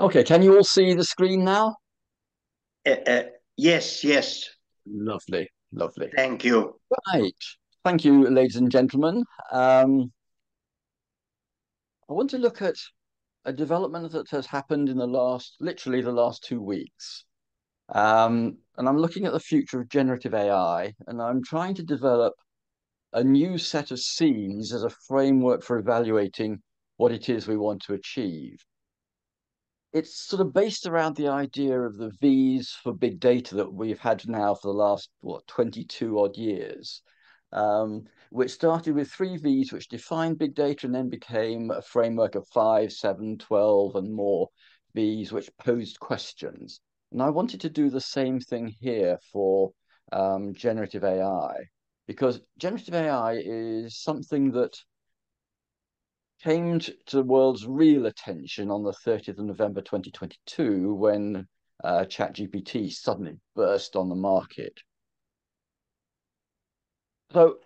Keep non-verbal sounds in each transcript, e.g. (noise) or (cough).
Okay, can you all see the screen now? Uh, uh, yes, yes. Lovely, lovely. Thank you. Right. Thank you, ladies and gentlemen. Um, I want to look at a development that has happened in the last, literally the last two weeks. Um, and I'm looking at the future of generative AI, and I'm trying to develop a new set of scenes as a framework for evaluating what it is we want to achieve it's sort of based around the idea of the V's for big data that we've had now for the last what 22 odd years, um, which started with three V's, which defined big data and then became a framework of five, seven, 12, and more V's, which posed questions. And I wanted to do the same thing here for um, generative AI, because generative AI is something that came to the world's real attention on the 30th of November 2022 when uh, ChatGPT suddenly burst on the market. So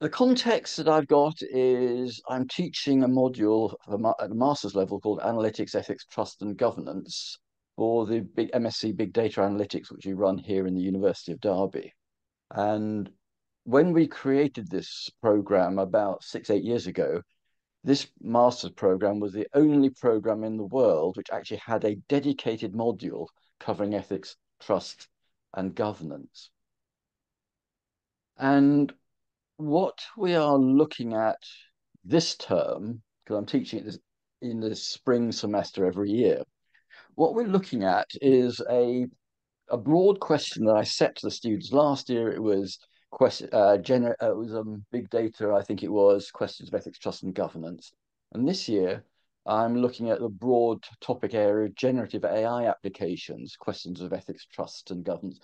the context that I've got is I'm teaching a module at a master's level called Analytics, Ethics, Trust and Governance for the big MSc Big Data Analytics, which we run here in the University of Derby. And when we created this program about six, eight years ago, this master's program was the only program in the world which actually had a dedicated module covering ethics, trust, and governance. And what we are looking at this term, because I'm teaching it in the spring semester every year, what we're looking at is a, a broad question that I set to the students. Last year it was question uh, gener- uh, it was um, big data i think it was questions of ethics trust and governance. And this year i'm looking at the broad topic area of generative ai applications questions of ethics trust and governance.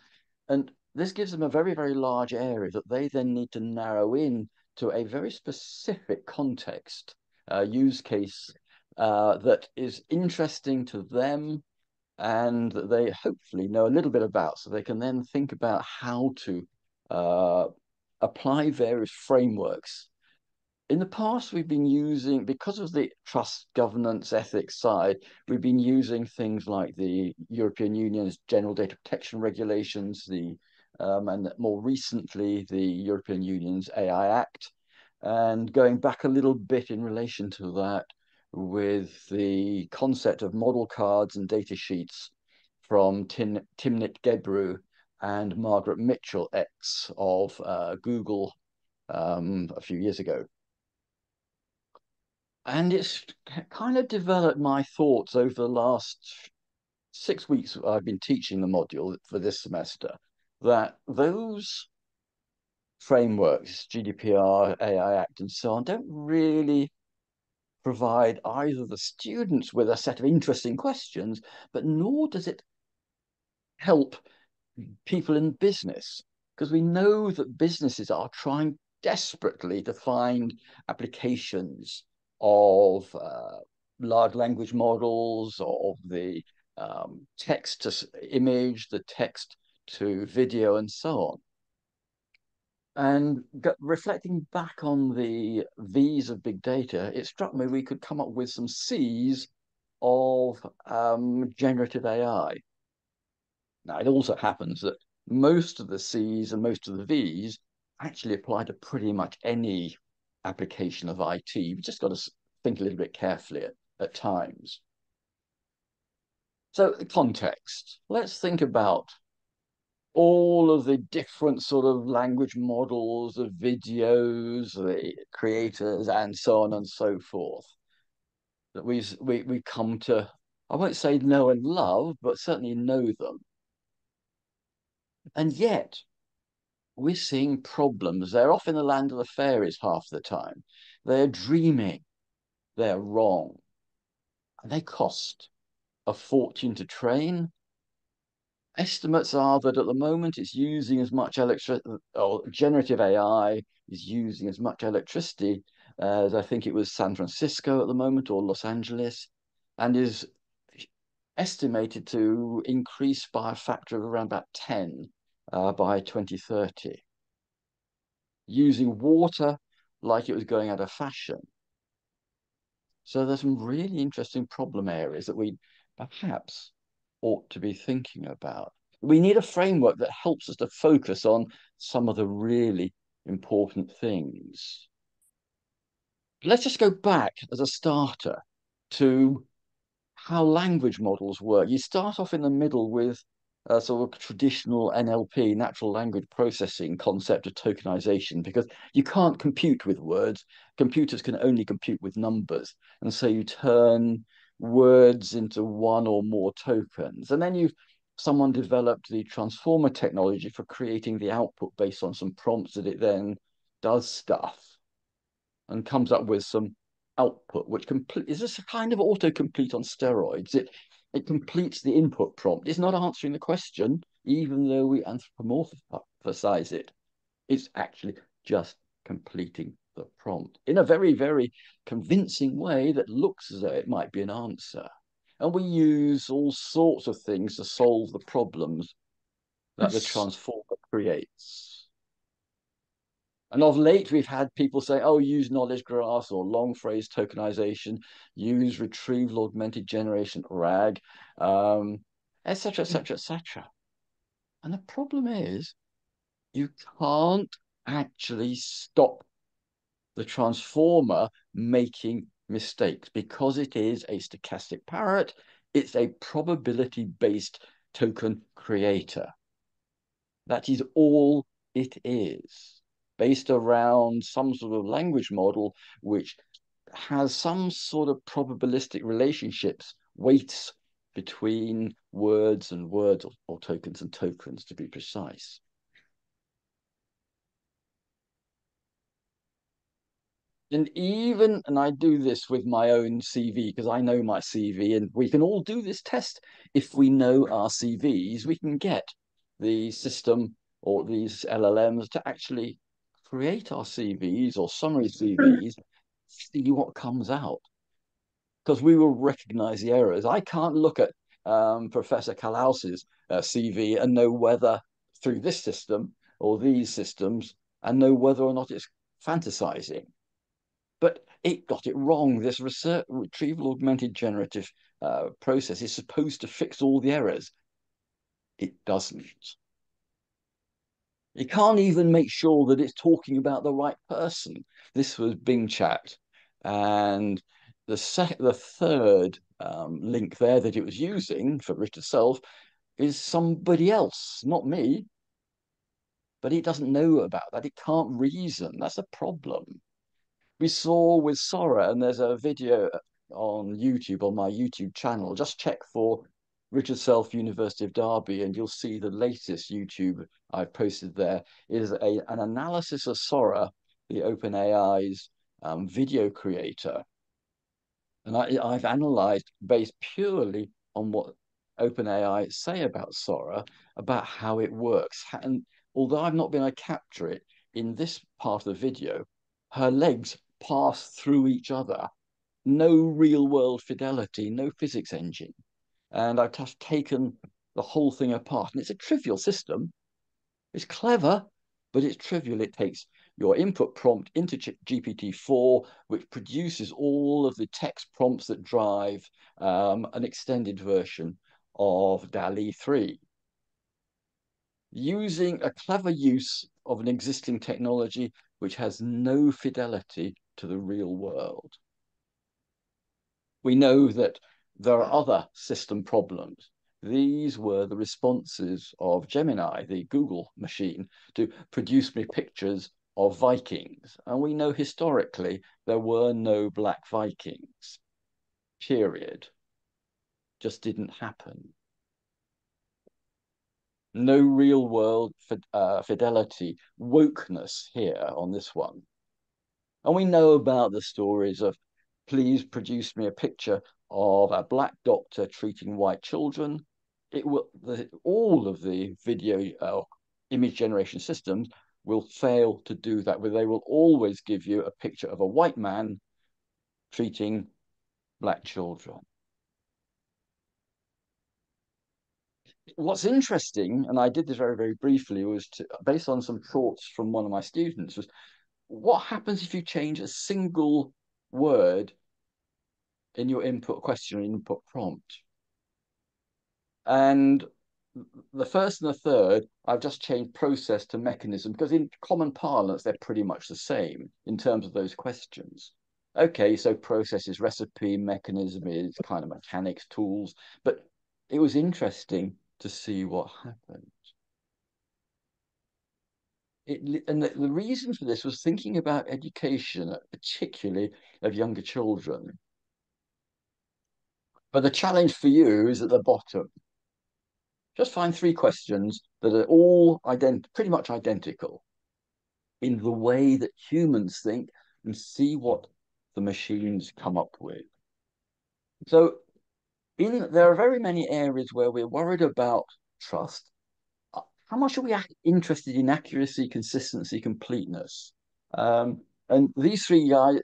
And this gives them a very very large area that they then need to narrow in to a very specific context uh, use case uh, that is interesting to them and that they hopefully know a little bit about. So they can then think about how to uh, apply various frameworks. In the past, we've been using, because of the trust governance ethics side, we've been using things like the European Union's General Data Protection Regulations, the um, and more recently the European Union's AI Act, and going back a little bit in relation to that with the concept of model cards and data sheets from Tim, Timnit Gebru and Margaret Mitchell X of uh, Google um, a few years ago. And it's kind of developed my thoughts over the last six weeks I've been teaching the module for this semester that those frameworks, GDPR, AI Act, and so on, don't really provide either the students with a set of interesting questions, but nor does it help people in business because we know that businesses are trying desperately to find applications of uh, large language models, of the um, text to image, the text to video, and so on. And reflecting back on the V's of big data, it struck me we could come up with some C's of um, generative AI. Now, it also happens that most of the C's and most of the V's actually apply to pretty much any application of IT. You've just got to think a little bit carefully at, at times. So the context, let's think about all of the different sort of language models, the videos, the creators, and so on and so forth that we, we, we come to, I won't say know and love, but certainly know them. And yet, we're seeing problems. They're off in the land of the fairies half the time. They're dreaming. They're wrong. And they cost a fortune to train. Estimates are that at the moment it's using as much electricity, or generative AI is using as much electricity uh, as I think it was San Francisco at the moment or Los Angeles, and is estimated to increase by a factor of around about 10 uh, by 2030, using water like it was going out of fashion. So there's some really interesting problem areas that we perhaps ought to be thinking about. We need a framework that helps us to focus on some of the really important things. Let's just go back as a starter to how language models work. You start off in the middle with a sort of traditional NLP, natural language processing concept of tokenization, because you can't compute with words. Computers can only compute with numbers. And so you turn words into one or more tokens. And then you someone developed the transformer technology for creating the output based on some prompts that it then does stuff and comes up with some output, which complete is this a kind of autocomplete on steroids? It it completes the input prompt. It's not answering the question, even though we anthropomorphize it. It's actually just completing the prompt in a very, very convincing way that looks as though it might be an answer. And we use all sorts of things to solve the problems that the transformer creates. And of late, we've had people say, oh, use knowledge graphs or long phrase tokenization, use retrieval augmented generation, RAG, etc., etc., etc. And the problem is, you can't actually stop the transformer making mistakes because it is a stochastic parrot. It's a probability based token creator. That is all it is based around some sort of language model which has some sort of probabilistic relationships, weights between words and words or, or tokens and tokens to be precise. And even, and I do this with my own CV because I know my CV, and we can all do this test. If we know our CVs, we can get the system or these LLMs to actually create our CVs or summary (clears throat) CVs, see what comes out. Because we will recognize the errors. I can't look at um, Professor Kalause's uh, CV and know whether through this system or these systems and know whether or not it's fantasizing. But it got it wrong. This research, retrieval augmented generative uh, process is supposed to fix all the errors. It doesn't. You can't even make sure that it's talking about the right person. This was Bing Chat. And the, sec- the third um, link there that it was using for Richard Self is somebody else, not me. But it doesn't know about that. It can't reason. That's a problem. We saw with Sora, and there's a video on YouTube, on my YouTube channel. Just check for Richard Self, University of Derby, and you'll see the latest YouTube I've posted there is a, an analysis of Sora, the OpenAI's um, video creator. And I, I've analyzed based purely on what OpenAI say about Sora, about how it works. And although I've not been able to capture it in this part of the video, her legs pass through each other. No real world fidelity, no physics engine. And I've just taken the whole thing apart. And it's a trivial system. It's clever, but it's trivial. It takes your input prompt into GPT-4, which produces all of the text prompts that drive um, an extended version of DALL-E 3. Using a clever use of an existing technology which has no fidelity to the real world. We know that there are other system problems. These were the responses of Gemini, the Google machine, to produce me pictures of Vikings. And we know historically there were no black Vikings, period. Just didn't happen. No real world uh, fidelity, wokeness here on this one. And we know about the stories of please produce me a picture of a black doctor treating white children. It will the, all of the video uh, image generation systems will fail to do that. Where they will always give you a picture of a white man treating black children. What's interesting, and I did this very, very briefly, was to, based on some thoughts from one of my students, was what happens if you change a single word in your input question and input prompt. And the first and the third, I've just changed process to mechanism because in common parlance, they're pretty much the same in terms of those questions. Okay, so process is recipe, mechanism is kind of mechanics, tools, but it was interesting to see what happened. It, and the, the reason for this was thinking about education, particularly of younger children. But the challenge for you is at the bottom. Just find three questions that are all ident- pretty much identical in the way that humans think and see what the machines come up with. So in there are very many areas where we're worried about trust. How much are we interested in accuracy, consistency, completeness? Um, and these three guy,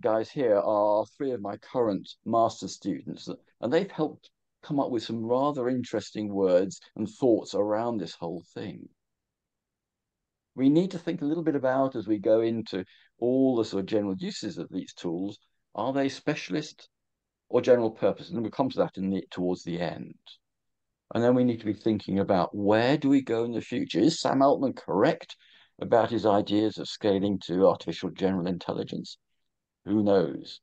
guys here are three of my current master students, and they've helped come up with some rather interesting words and thoughts around this whole thing. We need to think a little bit about as we go into all the sort of general uses of these tools. Are they specialist or general purpose? And we'll come to that in the, towards the end. And then we need to be thinking about where do we go in the future? Is Sam Altman correct about his ideas of scaling to artificial general intelligence? Who knows?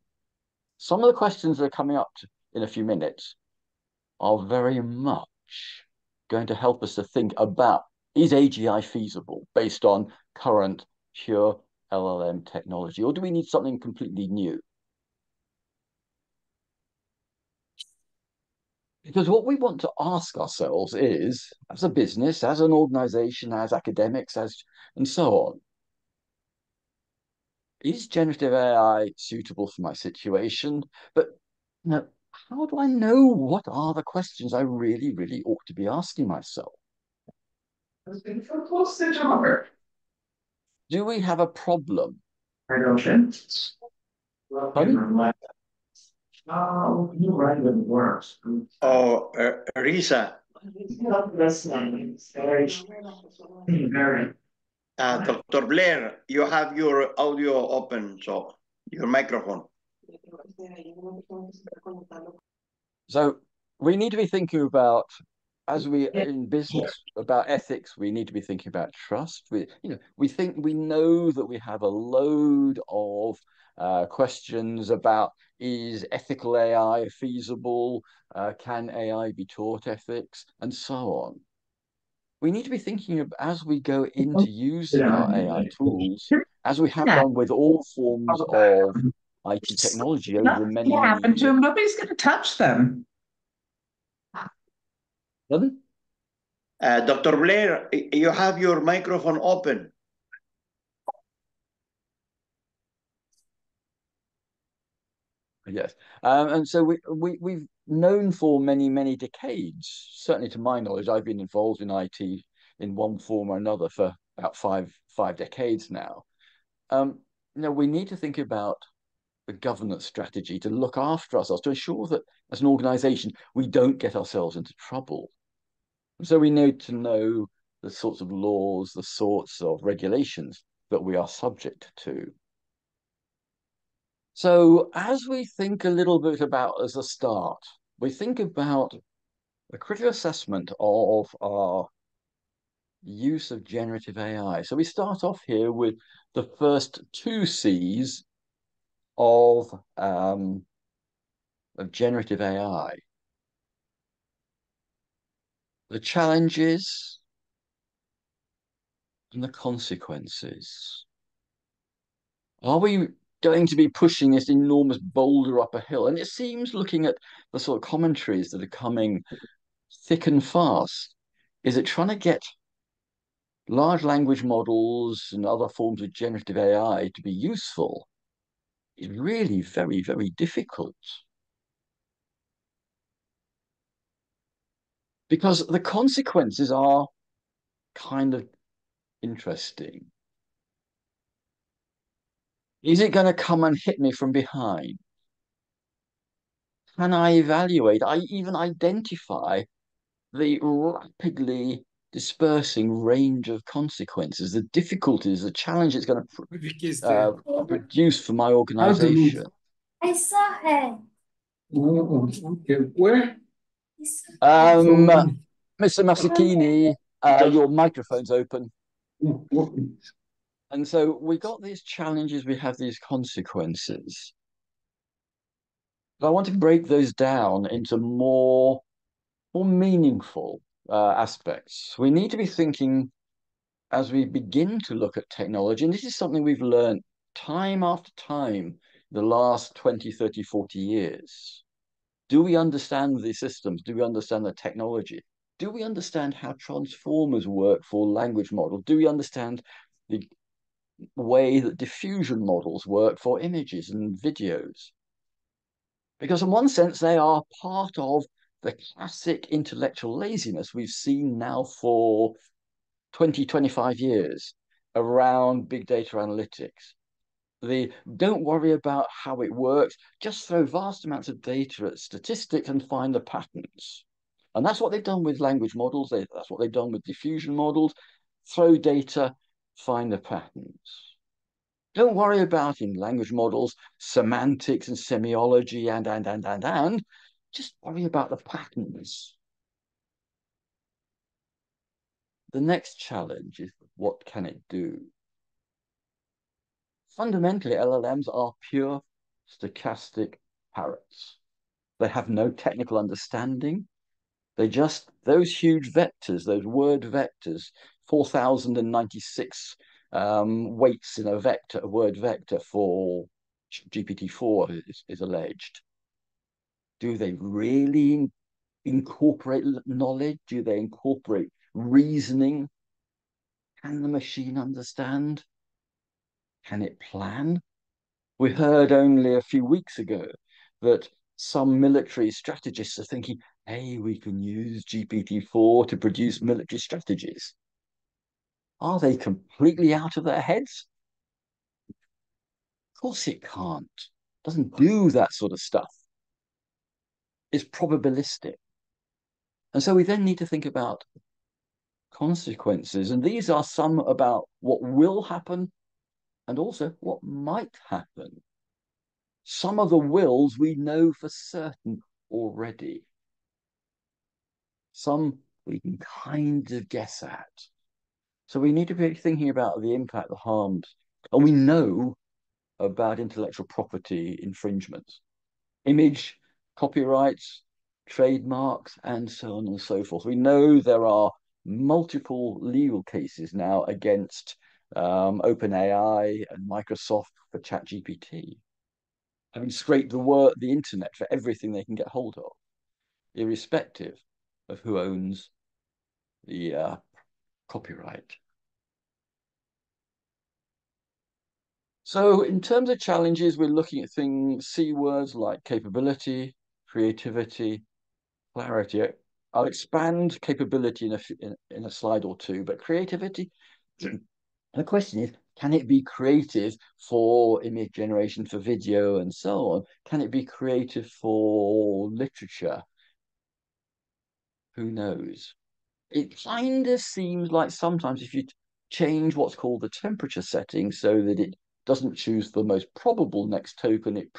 Some of the questions that are coming up in a few minutes are very much going to help us to think about is AGI feasible based on current pure LLM technology, or do we need something completely new? Because what we want to ask ourselves is, as a business, as an organization, as academics, as and so on, is generative AI suitable for my situation? But you know, how do I know what are the questions I really, really ought to be asking myself? Do we have a problem? I don't Pardon? Oh, you're right when it works. Oh, uh, Risa. Uh, Dr. Blair, you have your audio open, so your microphone. So we need to be thinking about as we in business about ethics we need to be thinking about trust we you know we think we know that we have a load of uh, questions about is ethical AI feasible? Uh, can AI be taught ethics? And so on. We need to be thinking of as we go into using our AI tools, as we have done with all forms of IT technology over many, what happened to them? Nobody's going to touch them. Pardon? Uh, Dr. Blair, you have your microphone open. Yes, um, and so we we we've known for many many decades. Certainly, to my knowledge, I've been involved in IT in one form or another for about five five decades now. Um, you know, we need to think about the governance strategy to look after ourselves to ensure that as an organization we don't get ourselves into trouble. So we need to know the sorts of laws, the sorts of regulations that we are subject to. So as we think a little bit about as a start, we think about a critical assessment of our use of generative AI. So we start off here with the first two C's of, um, of generative AI. The challenges and the consequences. Are we going to be pushing this enormous boulder up a hill. And it seems, looking at the sort of commentaries that are coming thick and fast, is it trying to get large language models and other forms of generative AI to be useful is really very, very difficult. Because the consequences are kind of interesting. Is it going to come and hit me from behind? Can I evaluate, I even identify the rapidly dispersing range of consequences, the difficulties, the challenge it's going to uh, produce for my organization? I saw her. Oh, okay. Where? Um, Mr. Masakini, uh, your microphone's open. And so we got these challenges, we have these consequences. But I want to break those down into more, more meaningful uh, aspects. We need to be thinking as we begin to look at technology, and this is something we've learned time after time the last 20, 30, 40 years. Do we understand the systems? Do we understand the technology? Do we understand how transformers work for language models? Do we understand the way that diffusion models work for images and videos? Because in one sense, they are part of the classic intellectual laziness we've seen now for 20, 25 years around big data analytics. The don't worry about how it works, just throw vast amounts of data at statistics and find the patterns. And that's what they've done with language models. They, that's what they've done with diffusion models. Throw data, find the patterns. Don't worry about in language models, semantics and semiology and, and, and, and, and. Just worry about the patterns. The next challenge is what can it do? Fundamentally, LLMs are pure stochastic parrots. They have no technical understanding. They just, those huge vectors, those word vectors, 4,096 um, weights in a vector, a word vector for GPT-4 is, is alleged. Do they really incorporate knowledge? Do they incorporate reasoning? Can the machine understand? Can it plan? We heard only a few weeks ago that some military strategists are thinking, hey, we can use GPT-4 to produce military strategies. Are they completely out of their heads? Of course it can't. It doesn't do that sort of stuff. It's probabilistic. And so we then need to think about consequences. And these are some about what will happen and also what might happen. Some of the wills we know for certain already. Some we can kind of guess at. So we need to be thinking about the impact, the harms. And we know about intellectual property infringements, image, copyrights, trademarks, and so on and so forth. We know there are multiple legal cases now against um, OpenAI and Microsoft for ChatGPT, having scraped the word, the internet for everything they can get hold of, irrespective of who owns the uh, copyright. So in terms of challenges, we're looking at things, C words like capability, creativity, clarity. I'll expand capability in a, in, in a slide or two, but creativity, the question is, can it be creative for image generation, for video, and so on? Can it be creative for literature? Who knows? It kind of seems like sometimes if you change what's called the temperature setting so that it doesn't choose the most probable next token, it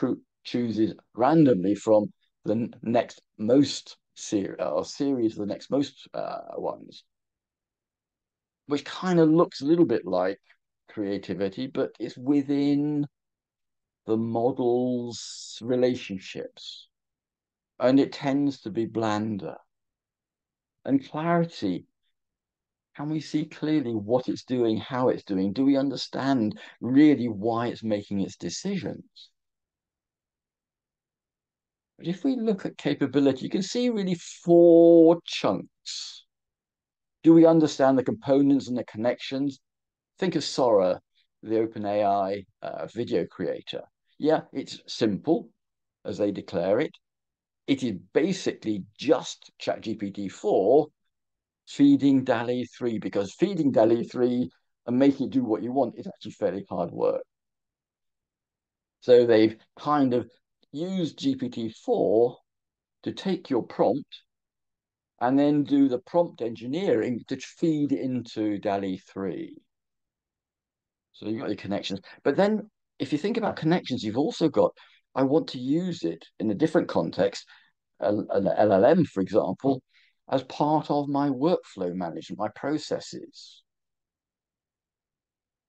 chooses randomly from the next most series or series of the next most uh, ones which kind of looks a little bit like creativity, but it's within the model's relationships. And it tends to be blander. And clarity, can we see clearly what it's doing, how it's doing? Do we understand really why it's making its decisions? But if we look at capability, you can see really four chunks do we understand the components and the connections? Think of Sora, the OpenAI uh, video creator. Yeah, it's simple, as they declare it. It is basically just ChatGPT 4 feeding DALL-E 3, because feeding DALL-E 3 and making it do what you want is actually fairly hard work. So they've kind of used GPT-4 to take your prompt and then do the prompt engineering to feed into DALL-E 3. So you've got your connections. But then if you think about connections, you've also got I want to use it in a different context, an LLM, for example, as part of my workflow management, my processes.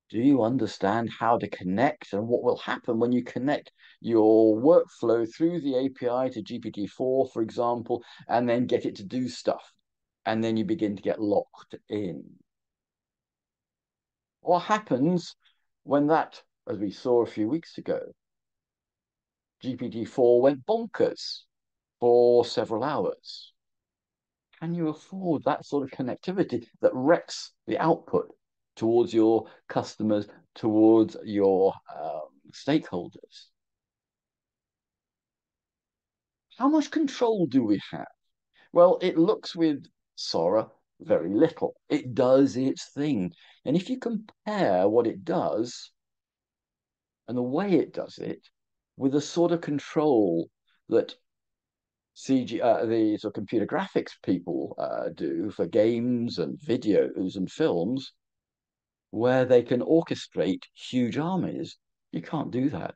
Do you understand how to connect and what will happen when you connect your workflow through the API to GPT-4, for example, and then get it to do stuff? And then you begin to get locked in. What happens when that, as we saw a few weeks ago, GPT-4 went bonkers for several hours? Can you afford that sort of connectivity that wrecks the output towards your customers, towards your um, stakeholders. How much control do we have? Well, it looks with Sora very little. It does its thing. And if you compare what it does and the way it does it with the sort of control that CG, uh, the sort of computer graphics people uh, do for games and videos and films, where they can orchestrate huge armies. You can't do that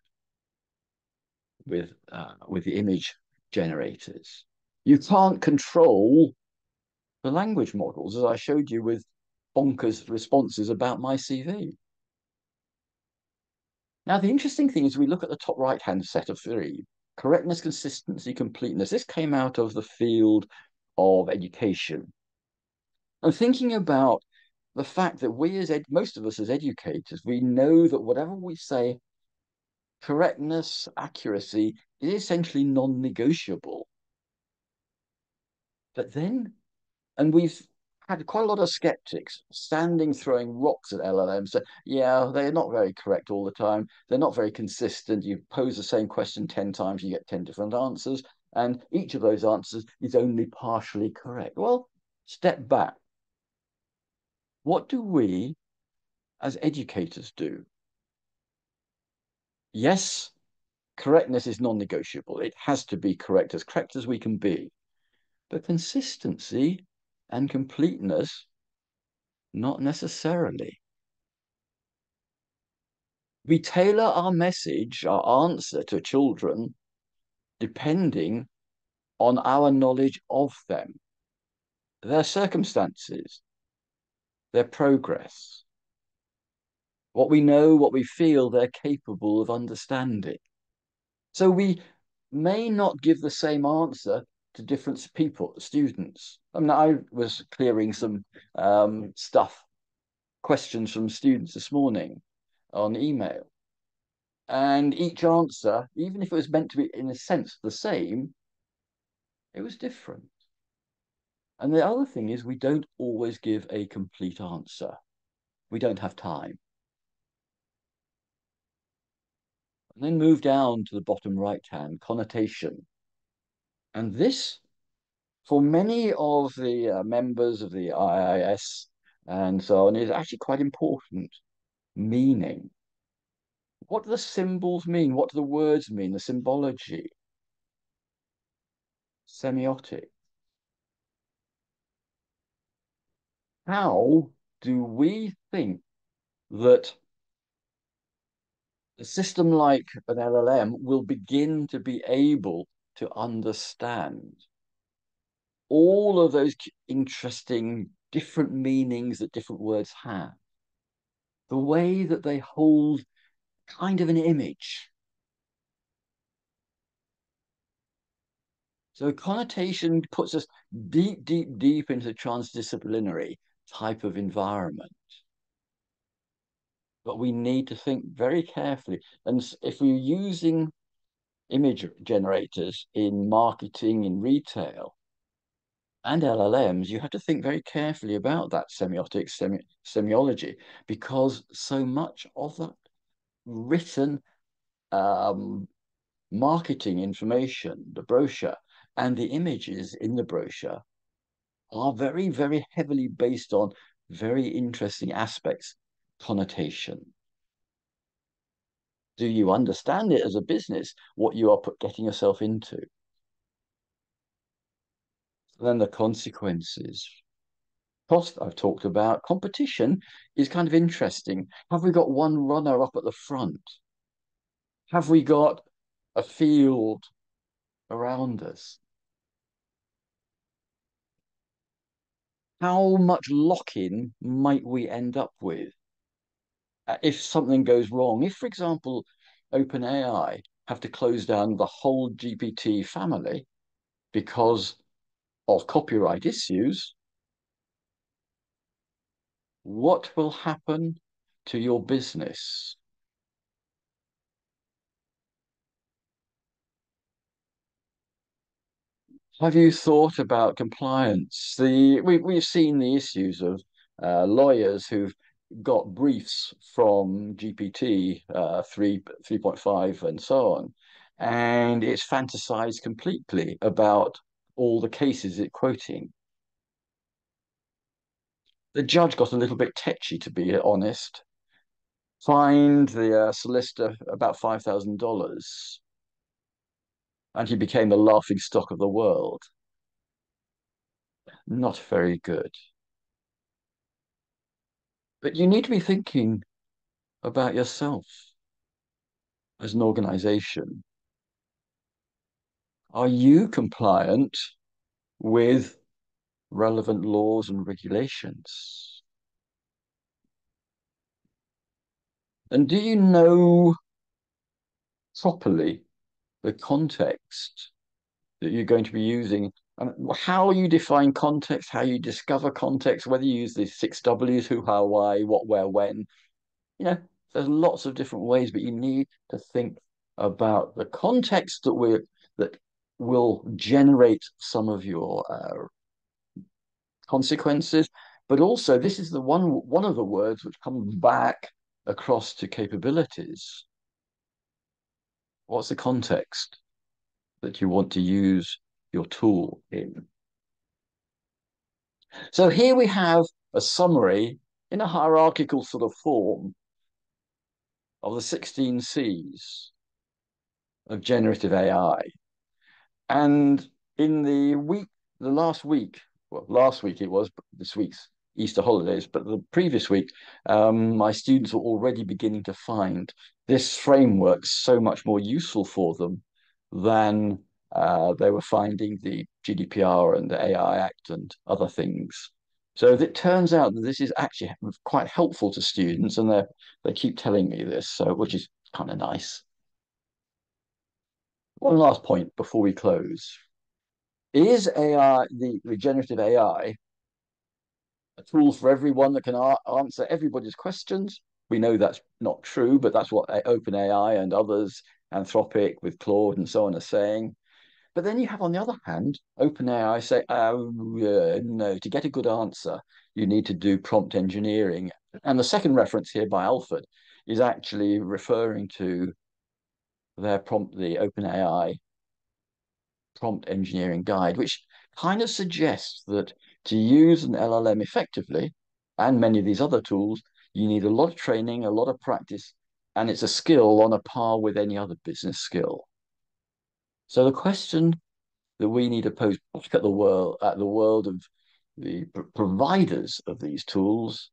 with uh, with the image generators. You can't control the language models, as I showed you with bonkers responses about my CV. Now, the interesting thing is we look at the top right-hand set of three, correctness, consistency, completeness. This came out of the field of education. And thinking about the fact that we as ed- most of us as educators, we know that whatever we say, correctness, accuracy is essentially non-negotiable. But then, and we've had quite a lot of skeptics standing throwing rocks at LLMs. So, yeah, they're not very correct all the time. They're not very consistent. You pose the same question 10 times, you get 10 different answers. And each of those answers is only partially correct. Well, step back. What do we as educators do? Yes, correctness is non-negotiable. It has to be correct, as correct as we can be. But consistency and completeness, not necessarily. We tailor our message, our answer to children, depending on our knowledge of them, their circumstances, their progress. What we know, what we feel, they're capable of understanding. So we may not give the same answer to different people, students. I mean, I was clearing some um, stuff, questions from students this morning on email. And each answer, even if it was meant to be in a sense the same, it was different. And the other thing is we don't always give a complete answer. We don't have time. And then move down to the bottom right hand, connotation. And this, for many of the uh, members of the IIS and so on, is actually quite important. Meaning. What do the symbols mean? What do the words mean? The symbology. Semiotic. How do we think that a system like an LLM will begin to be able to understand all of those interesting different meanings that different words have, the way that they hold kind of an image. So connotation puts us deep, deep, deep into transdisciplinary type of environment. But we need to think very carefully. And if we're using image generators in marketing, in retail, and LLMs, you have to think very carefully about that semiotic semi semiology because so much of that written um, marketing information, the brochure, and the images in the brochure are very, very heavily based on very interesting aspects, connotation. Do you understand it as a business, what you are getting yourself into? Then the consequences. Cost I've talked about. Competition is kind of interesting. Have we got one runner up at the front? Have we got a field around us. How much lock-in might we end up with uh, if something goes wrong? If, for example, OpenAI have to close down the whole GPT family because of copyright issues, what will happen to your business? Have you thought about compliance? The we we've seen the issues of uh, lawyers who've got briefs from GPT uh, 3, 3.5 and so on, and it's fantasized completely about all the cases it's quoting. The judge got a little bit tetchy, to be honest. Fined the uh, solicitor about $5,000, and he became the laughing stock of the world. Not very good. But you need to be thinking about yourself as an organization. Are you compliant with relevant laws and regulations? And do you know properly the context that you're going to be using and how you define context, how you discover context, whether you use the six W's, who, how, why, what, where, when, you know, there's lots of different ways, but you need to think about the context that we that will generate some of your uh, consequences. But also, this is the one one of the words which comes back across to capabilities. What's the context that you want to use your tool in. So here we have a summary in a hierarchical sort of form of the 16 C's of generative AI. And in the week, the last week, well, last week it was, this week's Easter holidays, but the previous week, um, my students were already beginning to find this framework so much more useful for them than uh, they were finding the GDPR and the AI Act and other things. So it turns out that this is actually quite helpful to students, and they they keep telling me this, so which is kind of nice. One last point before we close: is AI the regenerative AI a tool for everyone that can answer everybody's questions? We know that's not true, but that's what OpenAI and others, Anthropic with Claude and so on, are saying. But then you have, on the other hand, OpenAI say, oh, uh, no, to get a good answer, you need to do prompt engineering. And the second reference here by Alfred is actually referring to their prompt, the OpenAI prompt engineering guide, which kind of suggests that to use an LLM effectively, and many of these other tools, you need a lot of training, a lot of practice, and it's a skill on a par with any other business skill. So the question that we need to pose back at the world at the world of the providers of these tools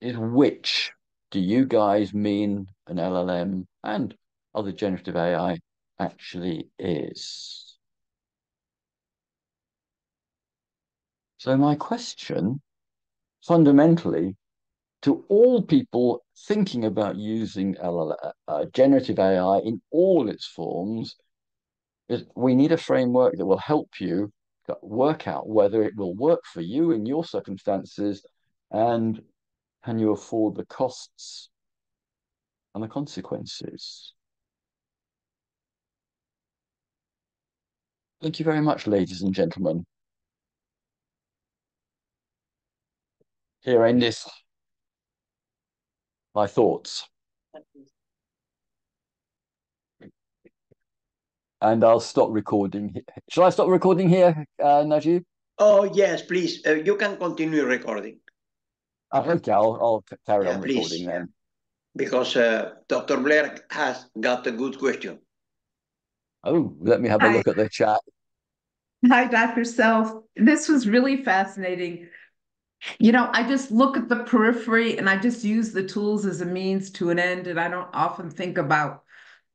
is which do you guys mean an LLM and other generative AI actually is? So my question fundamentally to all people thinking about using LLM, uh, generative AI in all its forms, is we need a framework that will help you work out whether it will work for you in your circumstances and can you afford the costs and the consequences. Thank you very much, ladies and gentlemen. Here in this my thoughts. And I'll stop recording. Shall I stop recording here, uh, Najib? Oh, yes, please. Uh, you can continue recording. Uh, okay, I'll, I'll carry yeah, on please. recording then. Because uh, Dr. Blair has got a good question. Oh, let me have a Hi. look at the chat. Hi, Dr. Self. This was really fascinating. You know, I just look at the periphery and I just use the tools as a means to an end, and I don't often think about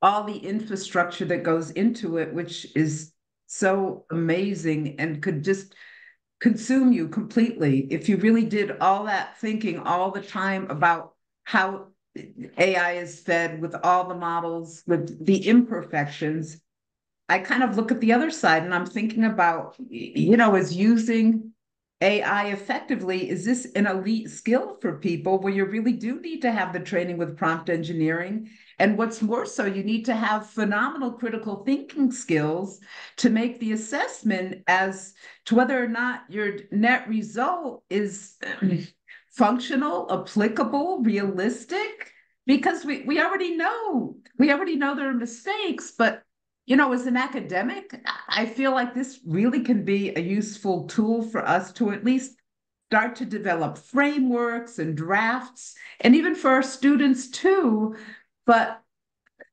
all the infrastructure that goes into it, which is so amazing and could just consume you completely if you really did all that thinking all the time about how AI is fed with all the models, with the imperfections. I kind of look at the other side and I'm thinking about, you know, is using AI effectively, is this an elite skill for people where you really do need to have the training with prompt engineering? And what's more so, you need to have phenomenal critical thinking skills to make the assessment as to whether or not your net result is (clears throat) functional, applicable, realistic. Because we, we already know, we already know there are mistakes, but you know, as an academic, I feel like this really can be a useful tool for us to at least start to develop frameworks and drafts, and even for our students too. But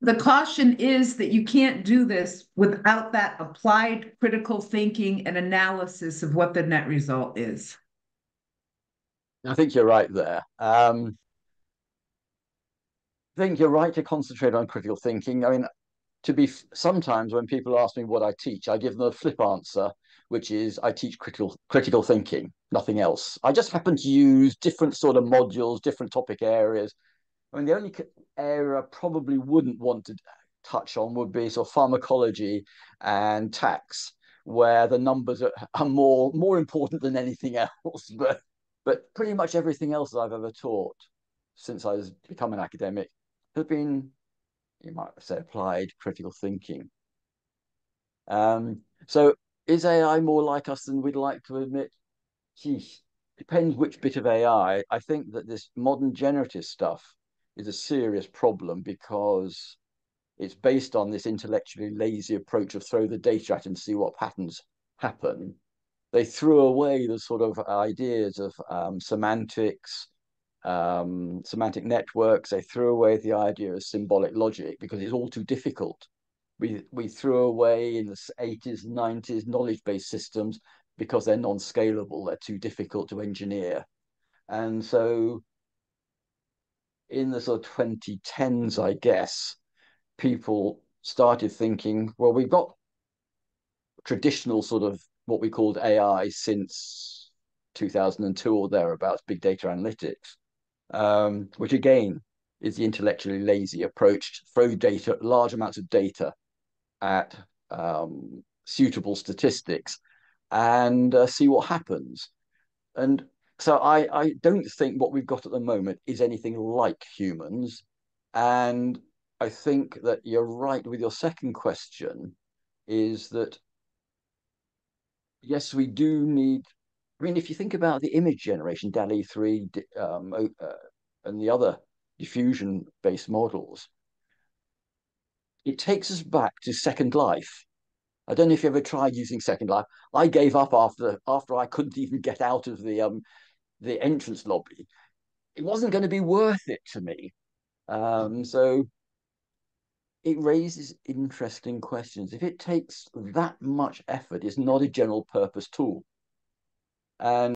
the caution is that you can't do this without that applied critical thinking and analysis of what the net result is. I think you're right there. Um, I think you're right to concentrate on critical thinking. I mean, to be sometimes when people ask me what I teach, I give them a flip answer, which is I teach critical critical thinking, nothing else. I just happen to use different sort of modules, different topic areas. I mean, the only area I probably wouldn't want to touch on would be sort of pharmacology and tax, where the numbers are, (laughs) are more more important than anything (laughs) else. But but pretty much everything else that I've ever taught since I was become an academic has been you might say applied critical thinking. Um, so is AI more like us than we'd like to admit? Geez, depends which bit of AI. I think that this modern generative stuff is a serious problem because it's based on this intellectually lazy approach of throw the data at and see what patterns happen. They threw away the sort of ideas of um, semantics, um, semantic networks. They threw away the idea of symbolic logic because it's all too difficult. We we threw away in the 80s, 90s knowledge-based systems because they're non-scalable. They're too difficult to engineer, and so in the sort of 2010s, I guess, people started thinking, well, we've got traditional sort of what we called AI since 2002 or thereabouts, big data analytics um, which again is the intellectually lazy approach. to Throw data, large amounts of data at um, suitable statistics and uh, see what happens. And so I, I don't think what we've got at the moment is anything like humans. And I think that you're right with your second question is that yes, we do need I mean, if you think about the image generation, DALL-E 3 um, uh, and the other diffusion based models, it takes us back to Second Life. I don't know if you ever tried using Second Life. I gave up after after I couldn't even get out of the um, the entrance lobby. It wasn't going to be worth it to me. Um, so it raises interesting questions. If it takes that much effort, it's not a general purpose tool. And